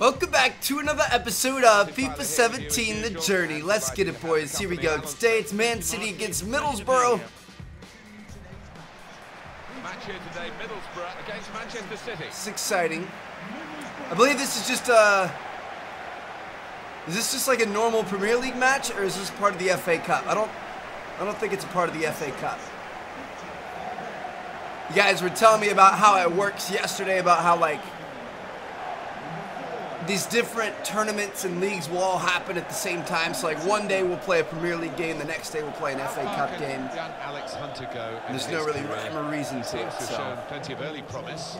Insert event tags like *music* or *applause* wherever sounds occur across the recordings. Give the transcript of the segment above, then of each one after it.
Welcome back to another episode of FIFA 17 The Journey. Let's get it, boys. Here we go. Today it's Man City against Middlesbrough. Match here today, Middlesbrough against Manchester City. It's exciting. I believe this is just a. Is this just like a normal Premier League match, or is this part of the FA Cup? I don't. I don't think it's a part of the FA Cup. You guys were telling me about how it works yesterday, about how like these different tournaments and leagues will all happen at the same time. So like one day we'll play a Premier League game, the next day we'll play an FA Cup game. Alex Hunter go. There's no really rhyme or reason to it. Seems to have So plenty of early promise.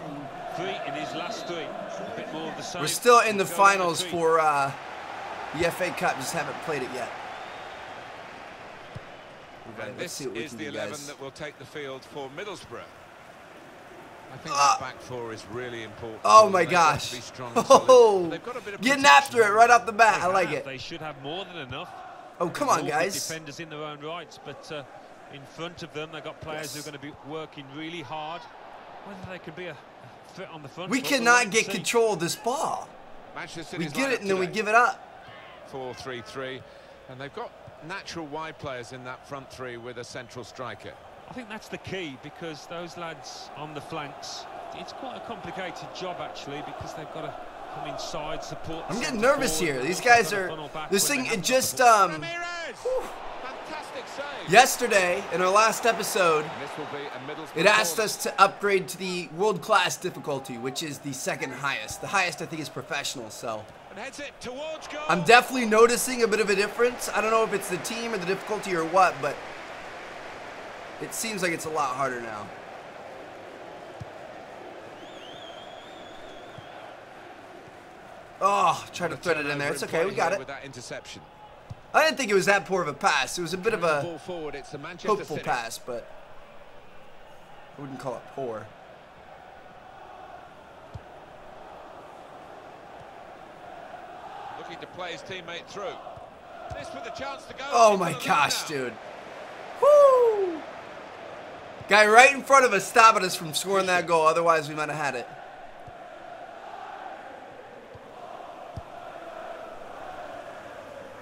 Three in his last three. A bit more of the same. we're still in the finals for uh, the FA Cup. Just haven't played it yet. And this see what we is the 11 guys. that will take the field for Middlesbrough. I think that back four is really important. Oh my They've got to gosh! be strong *laughs* Oh, but they've got a bit of getting after it right off the bat. They I like have. it. They should have more than enough. Oh come on, guys! Defenders in their own rights, but uh, in front of them, they've got players Yes. who are going to be working really hard. Whether they can be a, a threat on the front. We cannot get see. control of this ball. Manchester We get it and then we give it up. 4-3-3. And they've got natural wide players in that front three with a central striker. I think that's the key because those lads on the flanks, it's quite a complicated job actually because they've got to come inside, support. I'm getting nervous forward, here. These guys are. This thing it just um. Ramirez! Fantastic save! Yesterday in our last episode, And this will be a Middlesbrough it asked us to upgrade to the world class difficulty, which is the second highest. The highest I think is professional. So And heads it towards goal. I'm definitely noticing a bit of a difference. I don't know if it's the team or the difficulty or what, but it seems like it's a lot harder now. Oh, try to thread it in there. It's okay, we got it. With that interception. I didn't think it was that poor of a pass. It was a bit of a forward. It's the hopeful City. pass, but I wouldn't call it poor. Looking to play his teammate through. This with a chance to go. Oh my gosh, dude. Guy right in front of us stopping us from scoring that goal. Otherwise, we might have had it.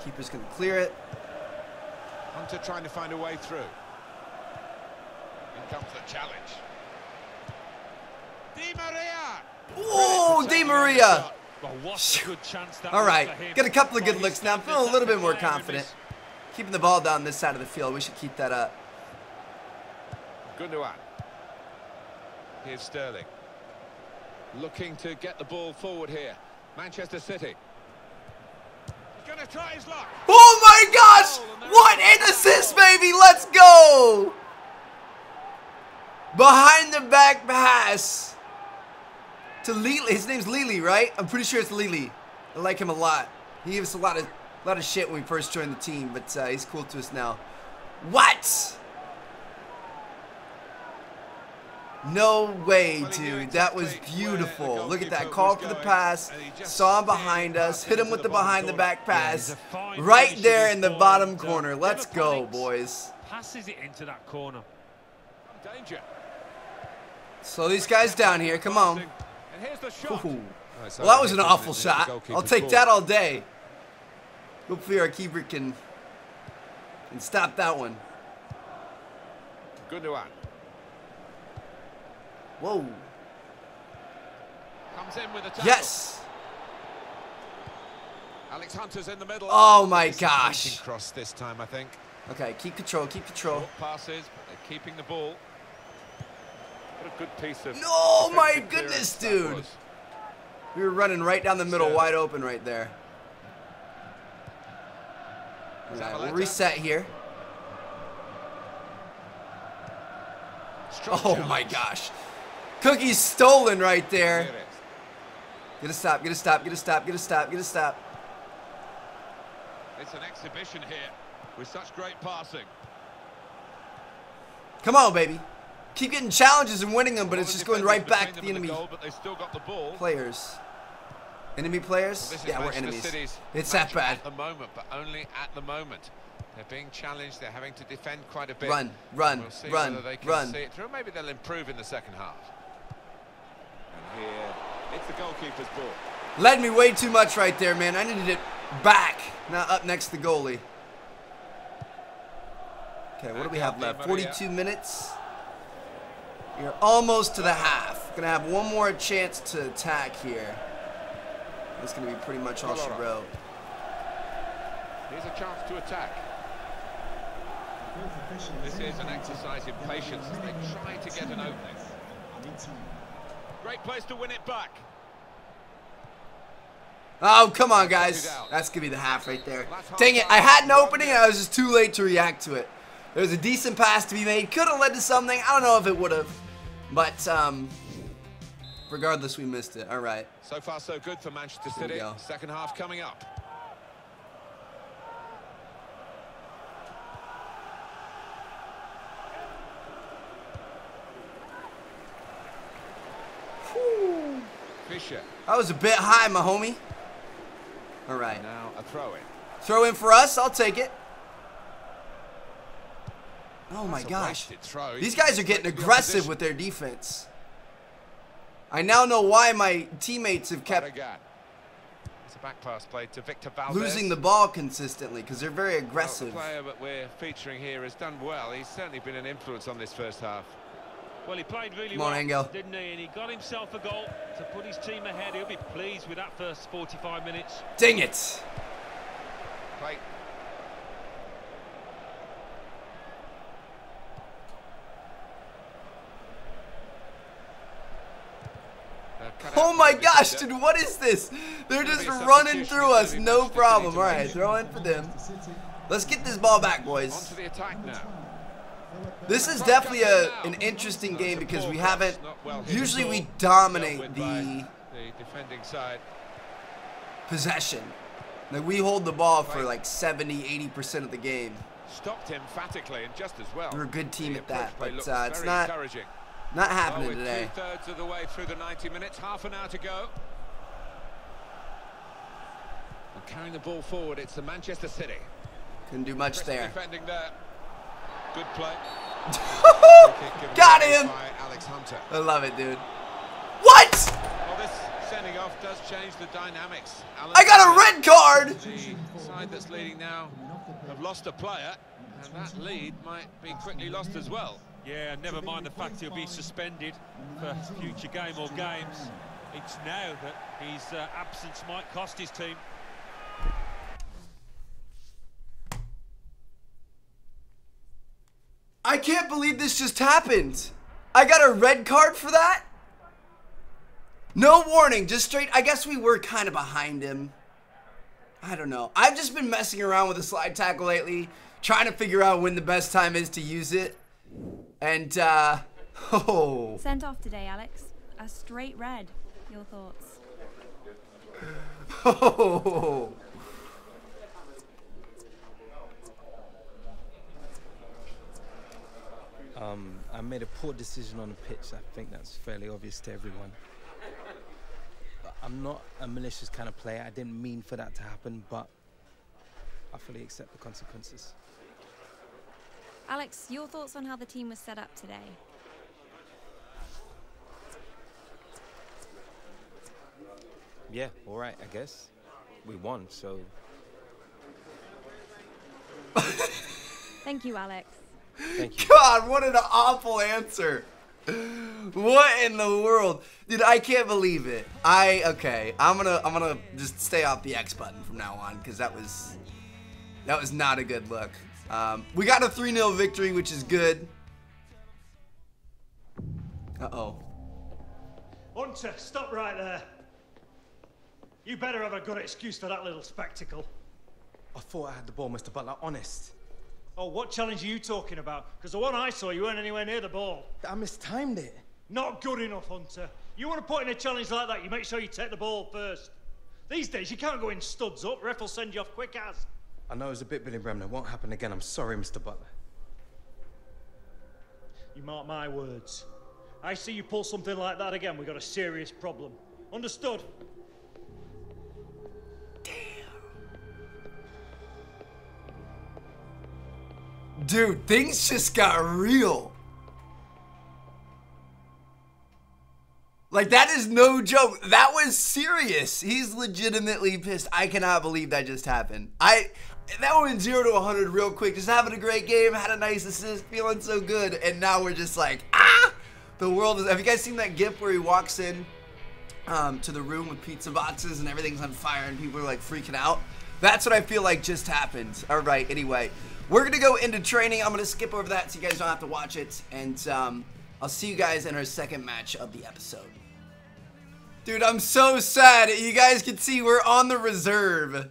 Keeper's going to clear it. Hunter trying to find a way through. In comes the challenge. Di Maria. Oh, Di Maria. Well, what a good chance that All right, got a couple of good looks now. I'm feeling a little bit more second player with confident. Keeping the ball down this side of the field. We should keep that up. Gundogan. Here's Sterling. Looking to get the ball forward here. Manchester City. He's to try his luck. Oh my gosh! What an assist, baby! Let's go! Behind the back pass to Lily. His name's Lily, right? I'm pretty sure it's Lily. I like him a lot. He gave us a lot of a lot of shit when we first joined the team, but uh, he's cool to us now. What? No way, Well, he knew dude. That was exactly where the beautiful. Look at that. Call for the pass. and he just Saw him behind us. Hit him with the the behind the back pass. he's a fine Right there in the bottom uh, corner. Let's go, boys. Passes it into that corner. Danger. Slow these guys down here. Come on. And here's the shot. Ooh. Oh, Well, that was an awful isn't it? The shot. I'll take that all day. Hopefully our keeper can, can stop that one. Gundogan. Whoa. Comes in with a tackle. Yes. Alex Hunter's in the middle. Oh my It's a beating gosh. Cross this time, I think. Okay, keep control, keep control. Short passes, but they're keeping the ball. What a good piece of. No, my goodness, dude. We were running right down the middle, Sterling. wide open right there. Alright, we'll reset here. Strong Oh challenge. my gosh. Cookie's stolen right there. Get a stop, get a stop, get a stop, get a stop, get a stop. It's an exhibition here with such great passing. Come on, baby. Keep getting challenges and winning them, but it's just going right back to the enemy goal, but they've still got the ball. players. Enemy players? Is Yeah, we're enemies. City's It's that bad. at the moment, but only at the moment. They're being challenged. They're having to defend quite a bit. Run, run, we'll run, whether they can run. see it through. Maybe they'll improve in the second half. And here, it's the goalkeeper's ball. Led me way too much right there, man. I needed it back, not up next to the goalie. Okay, what do we have left? 42 minutes. You're almost to the half. Gonna have one more chance to attack here. It's gonna be pretty much all she wrote. Here's a chance to attack. This is an exercise in patience as they try to get an opening. Great place to win it back. Oh, come on, guys. That's going to be the half right there. Dang it. I had an opening and I was just too late to react to it. There was a decent pass to be made. Could have led to something. I don't know if it would have. But, um, regardless, we missed it. All right. So far, so good for Manchester City. Second half coming up. Fischer. That was a bit high, my homie. All right. Now a throw in. Throw in for us. I'll take it. Oh my gosh. These guys are getting aggressive with their defense. I now know why my teammates have kept It's a back pass played to Victor losing the ball consistently because they're very aggressive. Well, the player that we're featuring here has done well. He's certainly been an influence on this first half. Well, he played really Come on, well, Engel. didn't he? And he got himself a goal to put his team ahead. He'll be pleased with that first 45 minutes. Dang it. Play. Oh my gosh, dude, what is this? They're just running through us, no problem. All right, throw in for them. Let's get this ball back, boys. Onto the attack now. This is definitely a, an interesting game because we haven't, usually we dominate the the defending side. possession. Like we hold the ball for like 70, 80% of the game. Stopped emphatically and just as well. We're a good team at that, but uh, it's not not Well, happening with today. two-thirds of the way through the 90 minutes, half an hour to go. And carrying the ball forward, it's the Manchester City. Couldn't do much there. Defending there. Good play. *laughs* Got him! Alex Hunter. I love it, dude. What? Well, this sending off does change the dynamics. Alan I got a red card! The side that's leading now have lost a player, and that lead might be quickly lost as well. Yeah, never mind the fact he'll be suspended for future game or games. It's now that his uh, absence might cost his team. I can't believe this just happened. I got a red card for that? No warning, just straight. I guess we were kind of behind him. I don't know. I've just been messing around with the slide tackle lately, trying to figure out when the best time is to use it. And, uh, *laughs* oh. Sent off today, Alex. A straight red. Your thoughts? *laughs* Oh. Um, I made a poor decision on the pitch. I think that's fairly obvious to everyone. I'm not a malicious kind of player. I didn't mean for that to happen, but I fully accept the consequences. Alex, your thoughts on how the team was set up today? Yeah, all right, I guess. We won, so Thank you, Alex. Thank you. God, what an awful answer. What in the world? Dude, I can't believe it. I okay, I'm gonna I'm gonna just stay off the X button from now on because that was that was not a good look. Um, we got a 3-0 victory, which is good. Uh-oh. Hunter, stop right there. You better have a good excuse for that little spectacle. I thought I had the ball, Mr. Butler, honest. Oh, what challenge are you talking about? Because the one I saw, you weren't anywhere near the ball. I mistimed it. Not good enough, Hunter. You want to put in a challenge like that, you make sure you take the ball first. These days, you can't go in studs up. Ref will send you off quick as. I know it was a bit Billy Bremner. Won't happen again. I'm sorry, Mr. Butler. You mark my words. I see you pull something like that again, we've got a serious problem. Understood? Dude, things just got real. Like that is no joke. That was serious. He's legitimately pissed. I cannot believe that just happened. I that went zero to 100 real quick. Just having a great game, had a nice assist, feeling so good, and now we're just like ah. The world is. Have you guys seen that GIF where he walks in um, to the room with pizza boxes and everything's on fire and people are like freaking out? That's what I feel like just happened. All right. Anyway, we're gonna go into training. I'm gonna skip over that so you guys don't have to watch it, and um, I'll see you guys in our second match of the episode. Dude, I'm so sad. You guys can see we're on the reserve.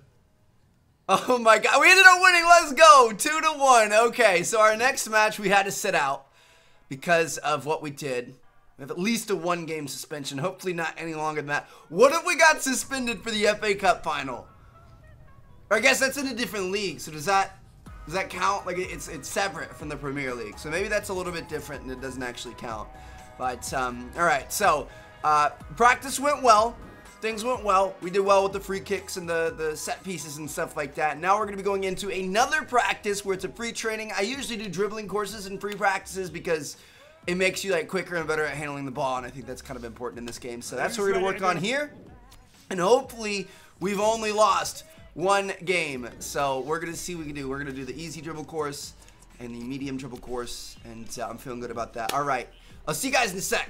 Oh my god, we ended up winning. Let's go. Two to one. Okay, so our next match we had to sit out because of what we did. We have at least a one game suspension, hopefully not any longer than that. What if we got suspended for the FA Cup final? Or I guess that's in a different league, so does that does that count? Like it's it's separate from the Premier League, so maybe that's a little bit different and it doesn't actually count. But um, all right, so uh, practice went well. Things went well. We did well with the free kicks and the, the set pieces and stuff like that. Now we're going to be going into another practice where it's a free training. I usually do dribbling courses and free practices because it makes you like quicker and better at handling the ball, and I think that's kind of important in this game. So that's what we're going to work on here. And hopefully we've only lost one game. So we're going to see what we can do. We're going to do the easy dribble course and the medium dribble course, and uh, I'm feeling good about that. All right. I'll see you guys in a sec.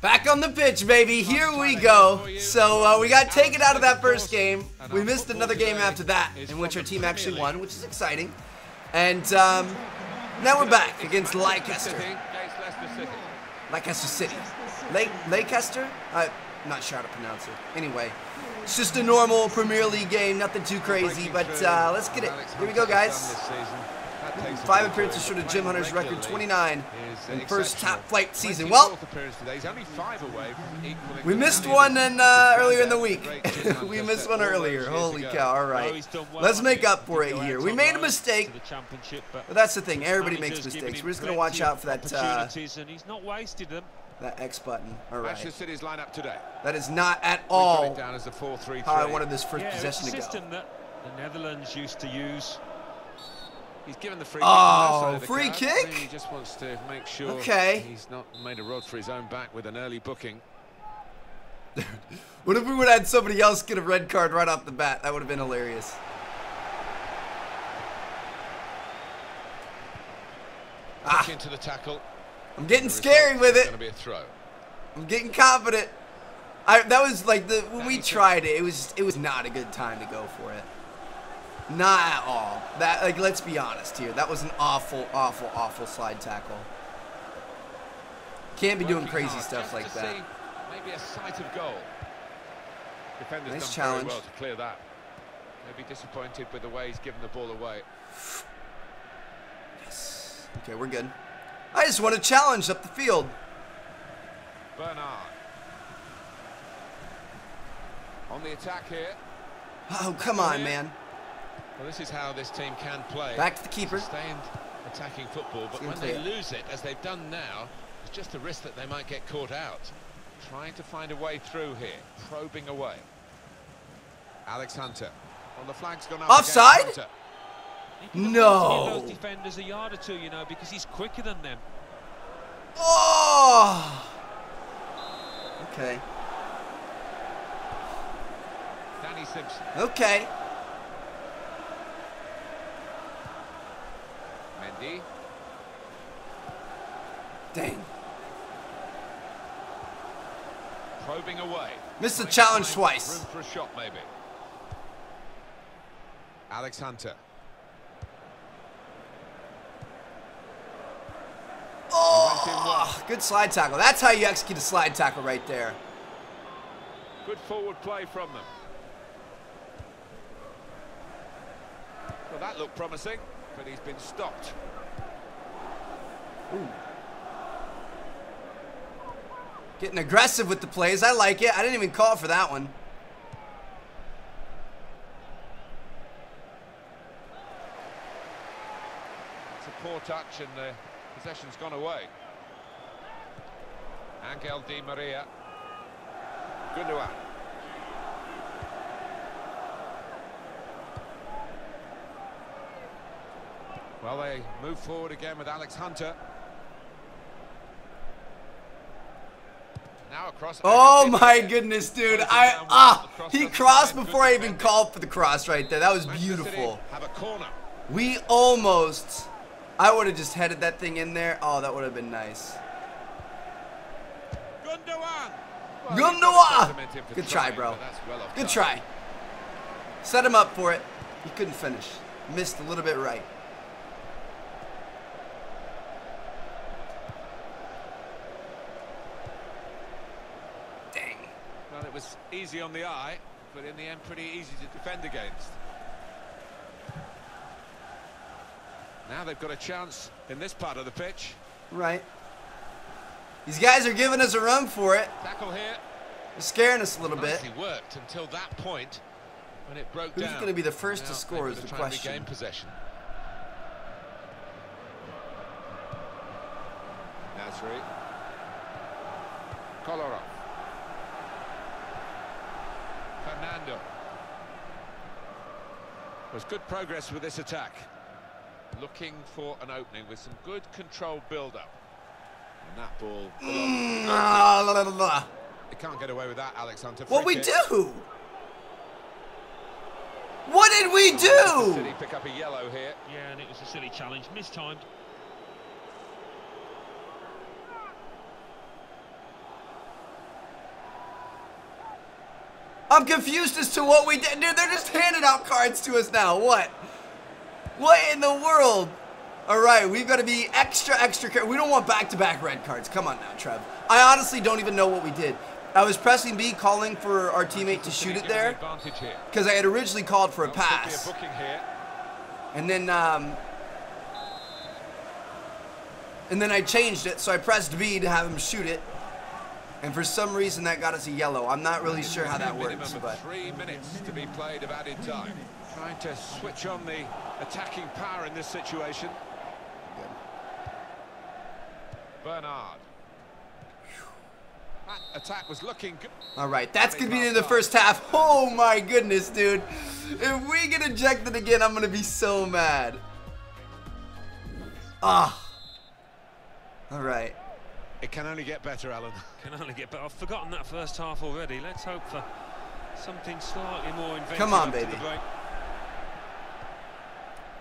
Back on the pitch, baby. Here we go. So uh, we got taken out of that first game. We missed another game after that, in which our team actually won, which is exciting. And um, now we're back against Leicester. Leicester City. Lake Leicester? I'm not sure how to pronounce it. Anyway, it's just a normal Premier League game, nothing too crazy. But uh, let's get it. Here we go, guys. Five appearances short of Jim Hunter's record, 29 in first top flight season. Well, we missed one in, uh, earlier in the week. *laughs* we missed one earlier. Holy cow! All right, let's make up for it here. We made a mistake, but that's the thing. Everybody makes mistakes. We're just gonna watch out for that. Uh, that X button. All right. That is not at all how I wanted this first possession to go. That the Netherlands used to use. He's given the free oh, kick. free kick? He just wants to make sure okay. he's not made a rod for his own back with an early booking. *laughs* what if we would have had somebody else get a red card right off the bat? That would have been hilarious. Ah. into the tackle. I'm getting scary with it. To be a throw. I'm getting confident. I that was like the when we tried it, it was it was not a good time to go for it. Not at all. That like let's be honest here. That was an awful, awful, awful slide tackle. Can't be doing crazy stuff like that. Maybe a sight of goal. Defenders nice done challenge. well to clear that. Maybe disappointed with the way he's given the ball away. Yes. Okay, we're good. I just want a challenge up the field. Bernard. On the attack here. Oh, come on, man. Well, this is how this team can play. Back to the keeper. Sustained attacking football, but when they lose it, as they've done now, it's just a risk that they might get caught out. Trying to find a way through here, probing away. Alex Hunter. On the flag's gone up. Offside? No. Those defenders a yard or two, you know, because he's quicker than them. Oh. Okay. Danny Simpson. Okay. Mendy. Dang. Probing away. Missed the challenge twice. Room for a shot, maybe. Alex Hunter. Oh, good slide tackle. That's how you execute a slide tackle right there. Good forward play from them. Well, that looked promising, but he's been stopped. Ooh. Getting aggressive with the plays. I like it. I didn't even call for that one. It's a poor touch and the possession's gone away. Angel Di Maria. Gundogan. Well, they move forward again with Alex Hunter. Now cross. Oh my goodness, dude. I down ah, cross he crossed before I even defending. called for the cross right there. That was beautiful. Have a corner. We almost I would have just headed that thing in there. Oh, that would have been nice. Gundogan. Gundogan! you've got to compliment him for Good try, bro. but that's well off Good try. Set him up for it. He couldn't finish. Missed a little bit right. Dang. Well, it was easy on the eye, but in the end pretty easy to defend against. Now they've got a chance in this part of the pitch. Right. These guys are giving us a run for it. Tackle here. They're scaring us a little bit. Worked until that point when it broke Who's down. gonna be the first to score they've is the to try and question. Regain possession. Nasri. Kolarov. Fernando. There's good progress with this attack. Looking for an opening with some good controlled build-up. And that ball... Mm, ah, la, la, la, la. They can't get away with that, Alex Hunter. What we do? What did we do? City pick up a yellow here. Yeah, and it was a silly challenge, mistimed. I'm confused as to what we did. Dude, they're just handing out cards to us now. What? What in the world? All right, we've got to be extra, extra careful. We don't want back-to-back red cards. Come on now, Trev. I honestly don't even know what we did. I was pressing B, calling for our teammate to shoot it there because I had originally called for a Could be a pass. And then, um, and then I changed it, so I pressed B to have him shoot it. And for some reason, that got us a yellow. I'm not really sure how that works, but three minutes to be played of added time. Trying to switch on the attacking power in this situation. Bernard. That attack was looking good. all right, that's gonna be in the first half. Oh my goodness, dude! If we get ejected again, I'm gonna be so mad. Ah. All right. It can only get better, Alan. *laughs* Can only get better. I've forgotten that first half already. Let's hope for something slightly more inventive. Come on, after baby.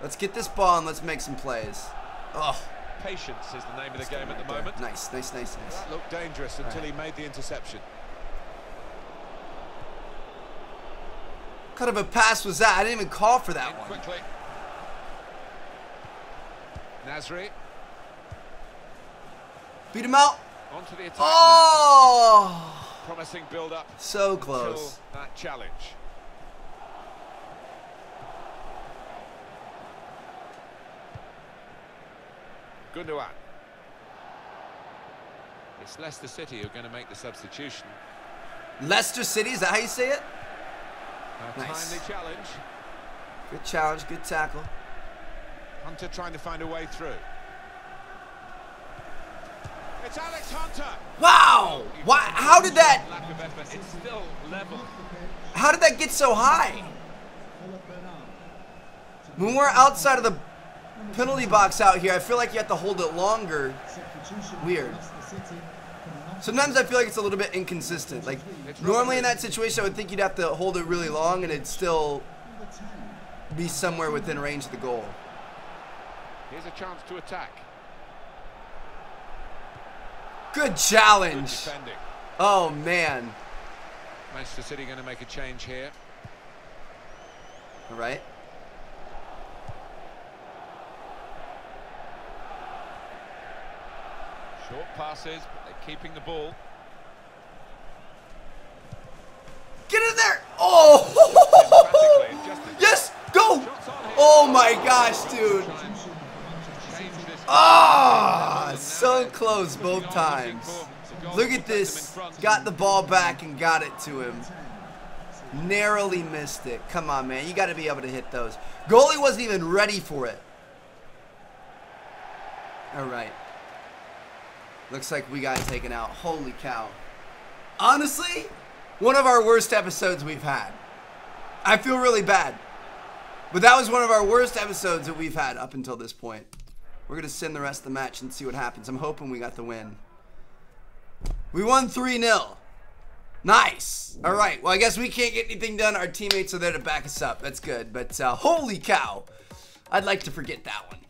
Let's get this ball and let's make some plays. Oh, Patience is the name of the game at the moment. nice, nice, nice, nice. That looked dangerous until he made the interception. What kind of a pass was that? I didn't even call for In that one. quickly. Nasri Beat him out. onto the attack. Oh, Promising build-up so close. that challenge. Gundogan. It's Leicester City who are going to make the substitution. Leicester City, is that how you say it? A Nice. timely challenge. Good challenge, good tackle. Hunter trying to find a way through. It's Alex Hunter. Wow! Why? How did that? Lack of effort. It's still level. How did that get so high? When we're outside of the penalty box out here, I feel like you have to hold it longer. Weird. Sometimes I feel like it's a little bit inconsistent. Like normally in that situation, I would think you'd have to hold it really long and it'd still be somewhere within range of the goal. Here's a chance to attack. Good Good challenge. defending. Oh man. Manchester City going to make a change here. All right. Short passes, but they're keeping the ball. Get in there. Oh. Emphatically, just a- *laughs* yes. Go. Shots on here. Oh my gosh, dude. Ah, so close both times. Look at this. Got the ball back and got it to him. Narrowly missed it. Come on, man. You got to be able to hit those. Goalie wasn't even ready for it. All right. Looks like we got taken out. Holy cow. Honestly, one of our worst episodes we've had. I feel really bad. But that was one of our worst episodes that we've had up until this point. We're going to send the rest of the match and see what happens. I'm hoping we got the win. We won 3 0. Nice. All right. Well, I guess we can't get anything done. Our teammates are there to back us up. That's good. But uh, holy cow. I'd like to forget that one.